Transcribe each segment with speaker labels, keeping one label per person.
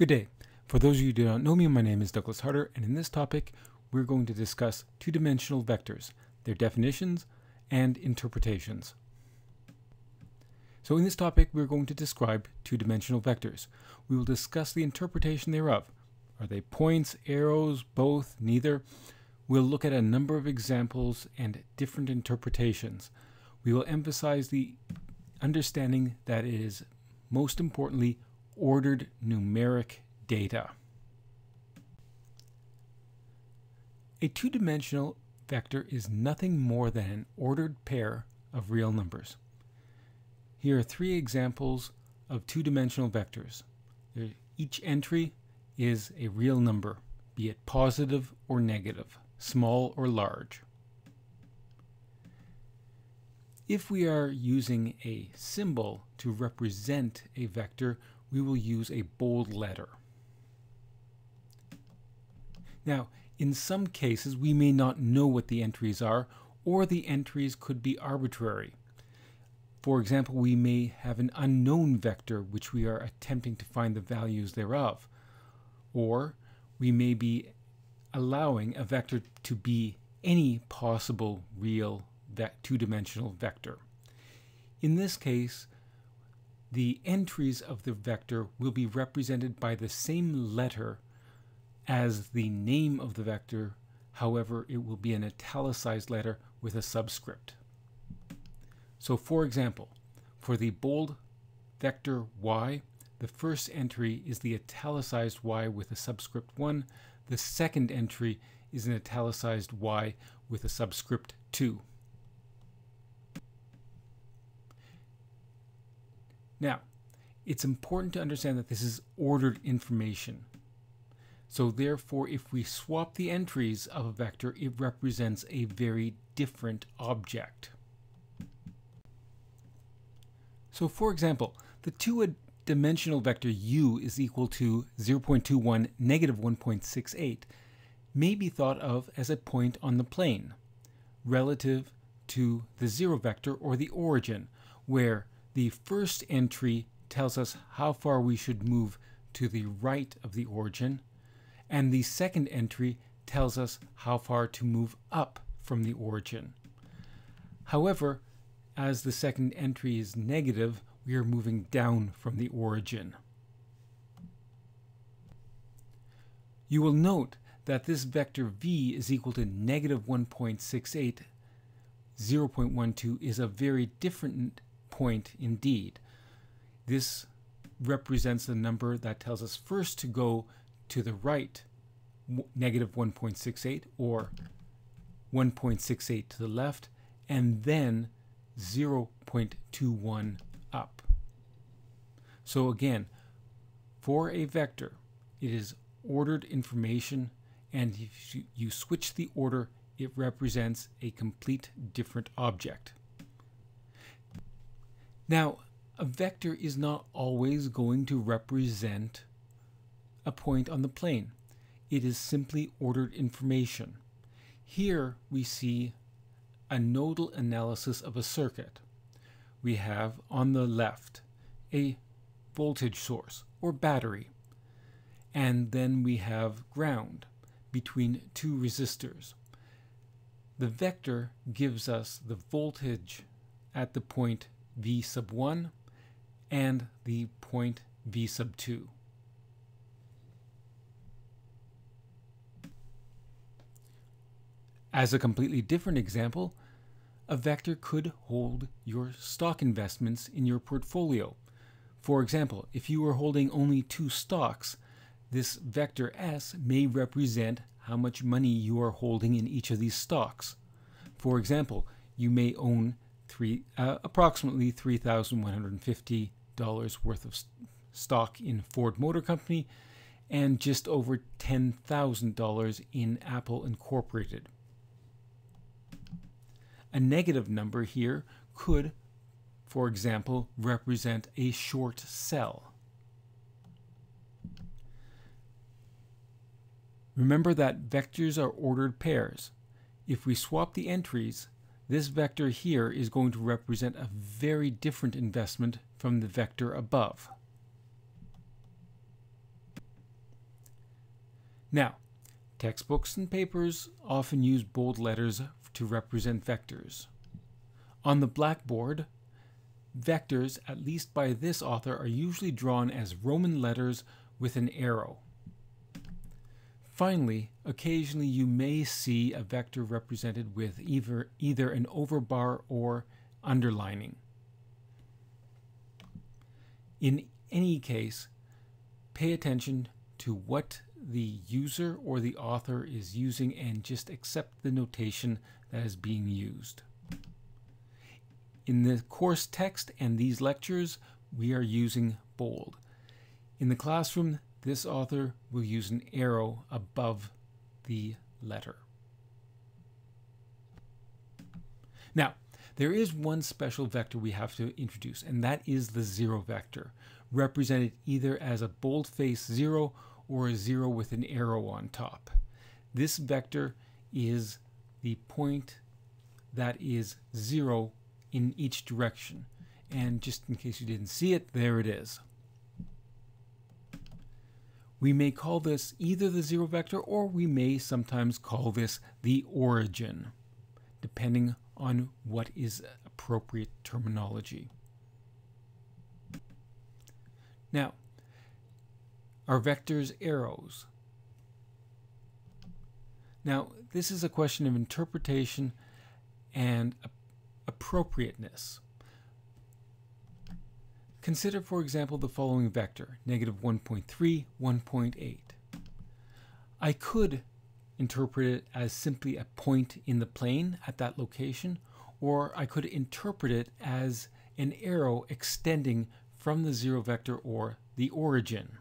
Speaker 1: Good day. For those of you who do not know me, my name is Douglas Harder, and in this topic, we're going to discuss two dimensional vectors, their definitions, and interpretations. So, in this topic, we're going to describe two dimensional vectors. We will discuss the interpretation thereof. Are they points, arrows, both, neither? We'll look at a number of examples and different interpretations. We will emphasize the understanding that is most importantly ordered numeric data. A two-dimensional vector is nothing more than an ordered pair of real numbers. Here are three examples of two-dimensional vectors. Each entry is a real number, be it positive or negative, small or large. If we are using a symbol to represent a vector, we will use a bold letter. Now, in some cases, we may not know what the entries are, or the entries could be arbitrary. For example, we may have an unknown vector which we are attempting to find the values thereof. Or we may be allowing a vector to be any possible real two-dimensional vector. In this case, the entries of the vector will be represented by the same letter as the name of the vector, however, it will be an italicized letter with a subscript. So for example, for the bold vector y, the first entry is the italicized y with a subscript 1. The second entry is an italicized y with a subscript 2. Now, it's important to understand that this is ordered information. So therefore, if we swap the entries of a vector, it represents a very different object. So for example, the two-dimensional vector u is equal to 0.21 negative 1.68 may be thought of as a point on the plane relative to the zero vector or the origin, where the first entry tells us how far we should move to the right of the origin, and the second entry tells us how far to move up from the origin. However, as the second entry is negative, we are moving down from the origin. You will note that this vector v is equal to negative 1.68, 0.12 is a very different point indeed. This represents the number that tells us first to go to the right negative 1.68 or 1.68 to the left and then 0.21 up. So again, for a vector, it is ordered information and if you switch the order, it represents a complete different object. Now, a vector is not always going to represent a point on the plane. It is simply ordered information. Here we see a nodal analysis of a circuit. We have on the left a voltage source or battery, and then we have ground between two resistors. The vector gives us the voltage at the point v sub 1 and the point v sub 2. As a completely different example, a vector could hold your stock investments in your portfolio. For example, if you are holding only two stocks, this vector S may represent how much money you are holding in each of these stocks. For example, you may own three, uh, approximately $3,150 worth of stock in Ford Motor Company and just over $10,000 in Apple Incorporated. A negative number here could, for example, represent a short sell. Remember that vectors are ordered pairs. If we swap the entries, this vector here is going to represent a very different investment from the vector above. Now, textbooks and papers often use bold letters to represent vectors. On the blackboard, vectors, at least by this author, are usually drawn as Roman letters with an arrow. Finally, occasionally you may see a vector represented with either, either an overbar or underlining. In any case, pay attention to what the user or the author is using and just accept the notation that is being used. In the course text and these lectures, we are using bold. In the classroom, this author will use an arrow above the letter. Now, there is one special vector we have to introduce, and that is the zero vector, represented either as a boldface zero or a zero with an arrow on top. This vector is the point that is zero in each direction. And just in case you didn't see it, there it is. We may call this either the zero vector or we may sometimes call this the origin, depending on what is appropriate terminology. Now, are vectors arrows? Now, this is a question of interpretation and appropriateness. Consider, for example, the following vector, negative 1.3, 1.8. I could interpret it as simply a point in the plane at that location, or I could interpret it as an arrow extending from the zero vector or the origin.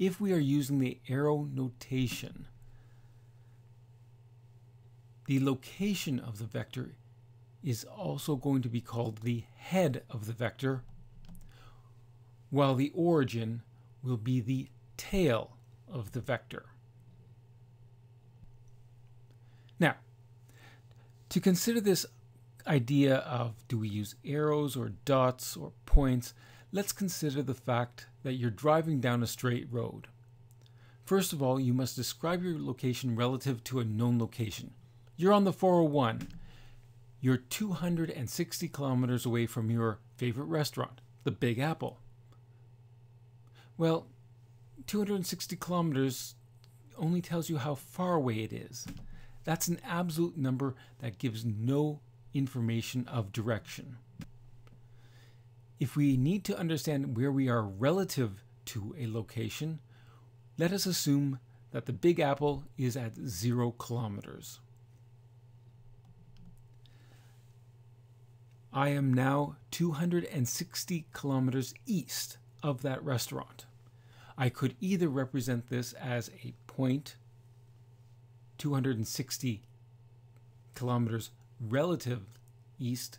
Speaker 1: If we are using the arrow notation, the location of the vector is also going to be called the head of the vector, while the origin will be the tail of the vector. Now, to consider this idea of do we use arrows or dots or points, let's consider the fact that you're driving down a straight road. First of all, you must describe your location relative to a known location. You're on the 401 you're 260 kilometers away from your favorite restaurant, the Big Apple. Well, 260 kilometers only tells you how far away it is. That's an absolute number that gives no information of direction. If we need to understand where we are relative to a location, let us assume that the Big Apple is at zero kilometers. I am now 260 kilometers east of that restaurant. I could either represent this as a point 260 kilometers relative east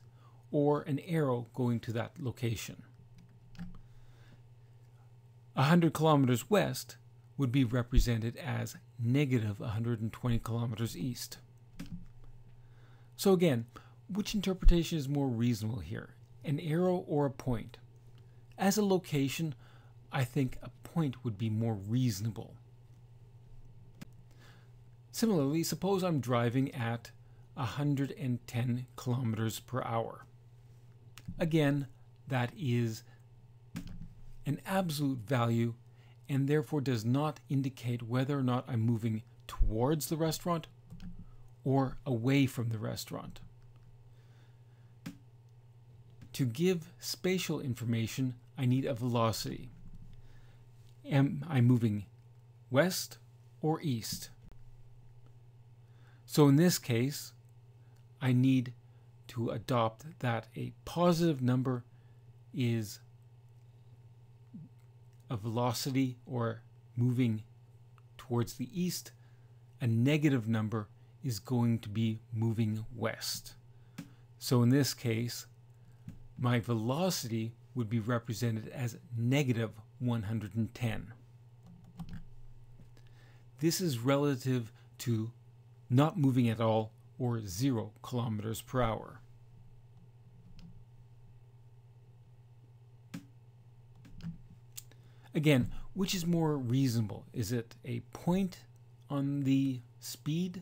Speaker 1: or an arrow going to that location. 100 kilometers west would be represented as negative 120 kilometers east. So again, which interpretation is more reasonable here, an arrow or a point? As a location, I think a point would be more reasonable. Similarly, suppose I'm driving at 110 kilometers per hour. Again, that is an absolute value and therefore does not indicate whether or not I'm moving towards the restaurant or away from the restaurant. To give spatial information, I need a velocity. Am I moving west or east? So in this case, I need to adopt that a positive number is a velocity or moving towards the east. A negative number is going to be moving west. So in this case, my velocity would be represented as negative 110. This is relative to not moving at all or 0 kilometers per hour. Again, which is more reasonable? Is it a point on the speed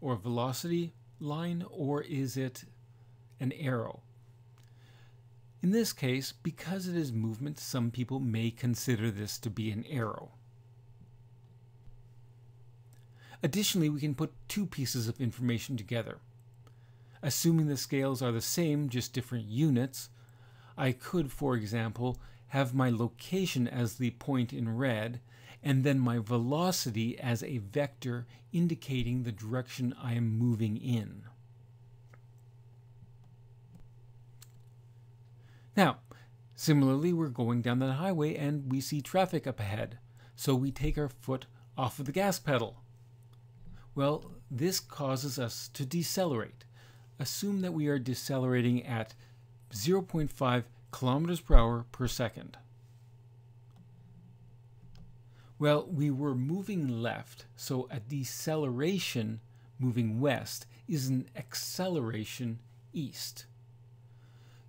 Speaker 1: or velocity line, or is it an arrow? In this case, because it is movement, some people may consider this to be an arrow. Additionally, we can put two pieces of information together. Assuming the scales are the same, just different units, I could, for example, have my location as the point in red, and then my velocity as a vector indicating the direction I am moving in. Now, similarly, we're going down the highway and we see traffic up ahead, so we take our foot off of the gas pedal. Well, this causes us to decelerate. Assume that we are decelerating at 0.5 kilometers per hour per second. Well, we were moving left, so a deceleration moving west is an acceleration east.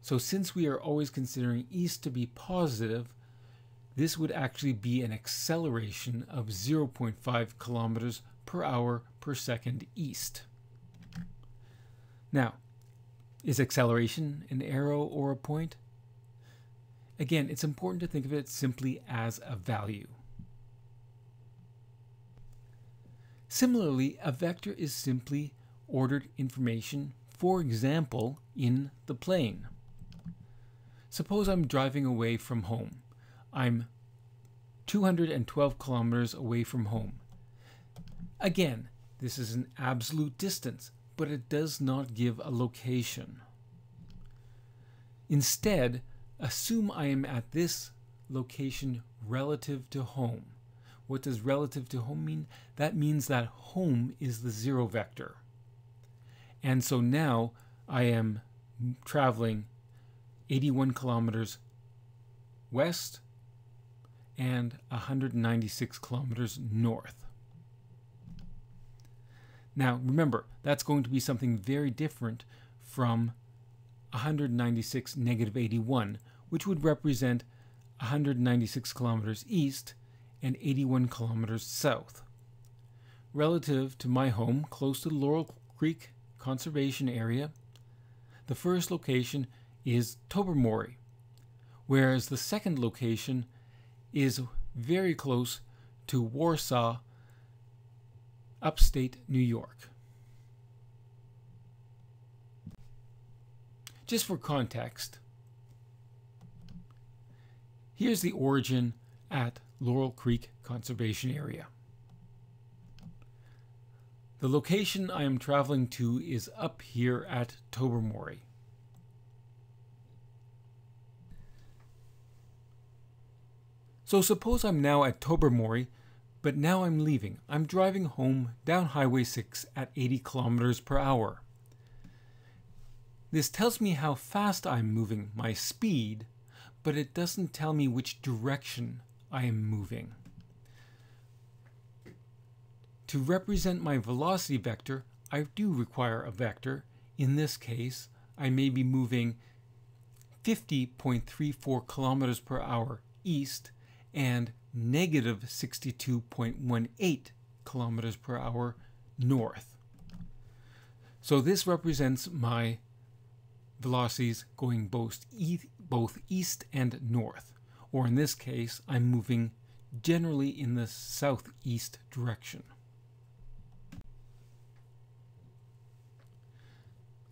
Speaker 1: So since we are always considering east to be positive, this would actually be an acceleration of 0.5 kilometers per hour per second east. Now, is acceleration an arrow or a point? Again, it's important to think of it simply as a value. Similarly, a vector is simply ordered information, for example, in the plane. Suppose I'm driving away from home. I'm 212 kilometers away from home. Again, this is an absolute distance, but it does not give a location. Instead, assume I am at this location relative to home. What does relative to home mean? That means that home is the zero vector. And so now I am traveling 81 kilometers west and 196 kilometers north. Now, remember, that's going to be something very different from 196 negative 81, which would represent 196 kilometers east and 81 kilometers south. Relative to my home, close to the Laurel Creek Conservation Area, the first location is Tobermory, whereas the second location is very close to Warsaw, upstate New York. Just for context, here's the origin at Laurel Creek Conservation Area. The location I am traveling to is up here at Tobermory. So suppose I'm now at Tobermory, but now I'm leaving. I'm driving home down Highway 6 at 80 kilometers per hour. This tells me how fast I'm moving, my speed, but it doesn't tell me which direction I am moving. To represent my velocity vector, I do require a vector. In this case, I may be moving 50.34 kilometers per hour east and negative 62.18 kilometers per hour north. So this represents my velocities going both, both east and north. Or in this case, I'm moving generally in the southeast direction.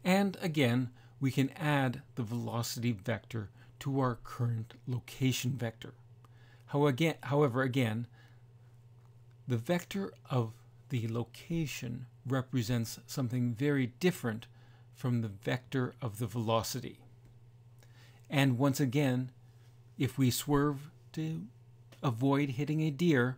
Speaker 1: And again, we can add the velocity vector to our current location vector. However, again, the vector of the location represents something very different from the vector of the velocity. And once again, if we swerve to avoid hitting a deer,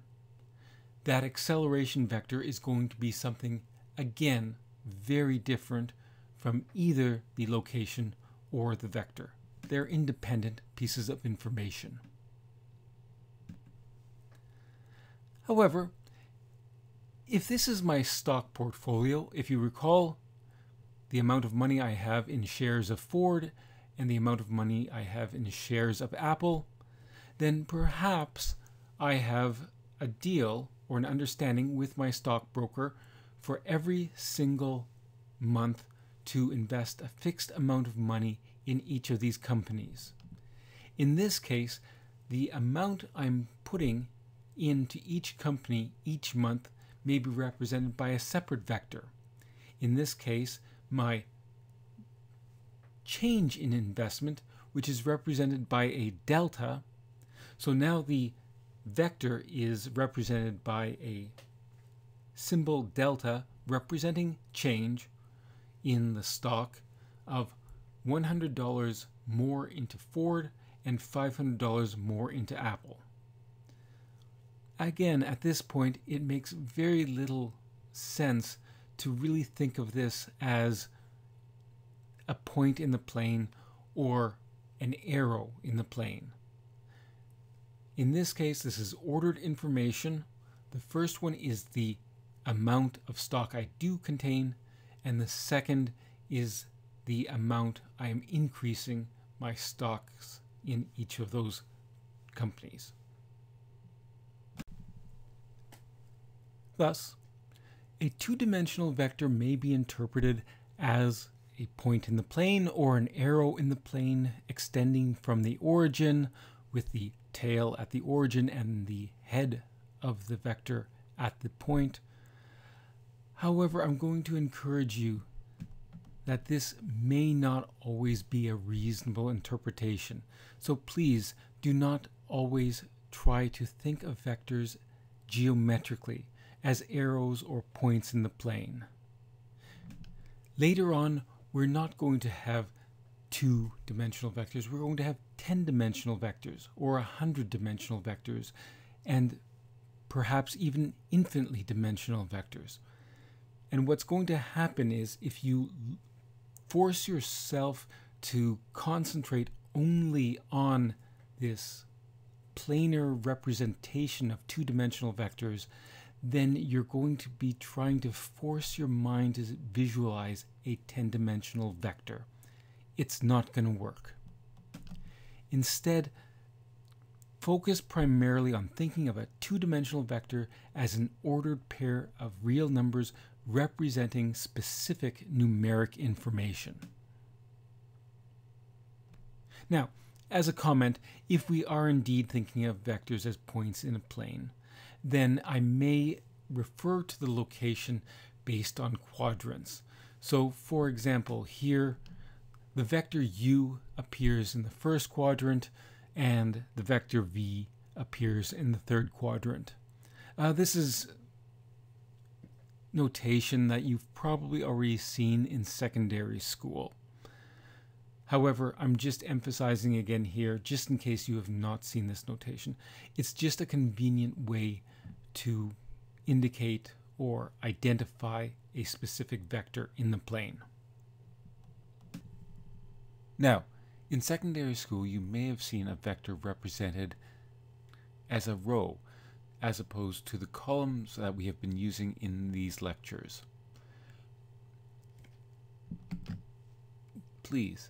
Speaker 1: that acceleration vector is going to be something, again, very different from either the location or the vector. They're independent pieces of information. However, if this is my stock portfolio, if you recall the amount of money I have in shares of Ford and the amount of money I have in shares of Apple, then perhaps I have a deal or an understanding with my stockbroker for every single month to invest a fixed amount of money in each of these companies. In this case, the amount I'm putting into each company each month may be represented by a separate vector. In this case, my change in investment, which is represented by a delta. So now the vector is represented by a symbol delta representing change in the stock of $100 more into Ford and $500 more into Apple. Again, at this point, it makes very little sense to really think of this as a point in the plane or an arrow in the plane. In this case, this is ordered information. The first one is the amount of stock I do contain, and the second is the amount I am increasing my stocks in each of those companies. Thus, a two-dimensional vector may be interpreted as a point in the plane or an arrow in the plane extending from the origin with the tail at the origin and the head of the vector at the point. However, I'm going to encourage you that this may not always be a reasonable interpretation. So please do not always try to think of vectors geometrically as arrows or points in the plane. Later on, we're not going to have two dimensional vectors. We're going to have 10 dimensional vectors or 100 dimensional vectors and perhaps even infinitely dimensional vectors. And what's going to happen is if you force yourself to concentrate only on this planar representation of two dimensional vectors, then you're going to be trying to force your mind to visualize a 10 dimensional vector. It's not going to work. Instead, focus primarily on thinking of a two dimensional vector as an ordered pair of real numbers representing specific numeric information. Now, as a comment, if we are indeed thinking of vectors as points in a plane, then I may refer to the location based on quadrants. So for example, here the vector u appears in the first quadrant and the vector v appears in the third quadrant. Uh, this is notation that you've probably already seen in secondary school. However, I'm just emphasizing again here, just in case you have not seen this notation. It's just a convenient way to indicate or identify a specific vector in the plane. Now, in secondary school, you may have seen a vector represented as a row, as opposed to the columns that we have been using in these lectures. Please,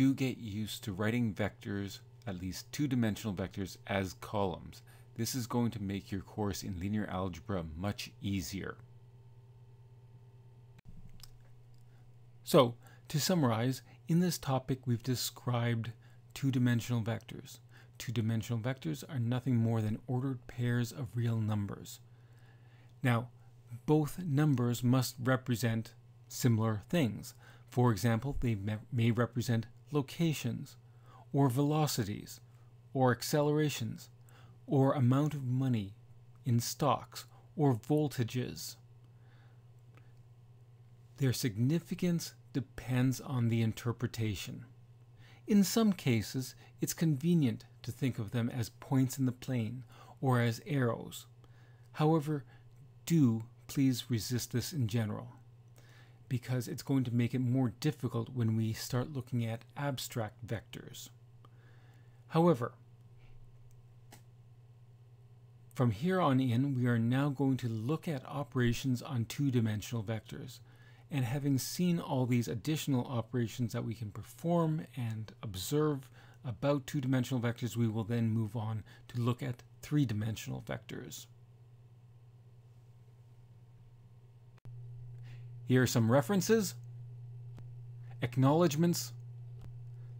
Speaker 1: do get used to writing vectors, at least two-dimensional vectors, as columns. This is going to make your course in linear algebra much easier. So, to summarize, in this topic we've described two-dimensional vectors. Two-dimensional vectors are nothing more than ordered pairs of real numbers. Now, both numbers must represent similar things. For example, they may represent locations, or velocities, or accelerations, or amount of money in stocks or voltages. Their significance depends on the interpretation. In some cases, it's convenient to think of them as points in the plane or as arrows. However, do please resist this in general, because it's going to make it more difficult when we start looking at abstract vectors. However, from here on in, we are now going to look at operations on two-dimensional vectors. And having seen all these additional operations that we can perform and observe about two-dimensional vectors, we will then move on to look at three-dimensional vectors. Here are some references, acknowledgements,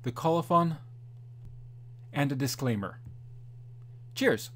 Speaker 1: the colophon, and a disclaimer. Cheers!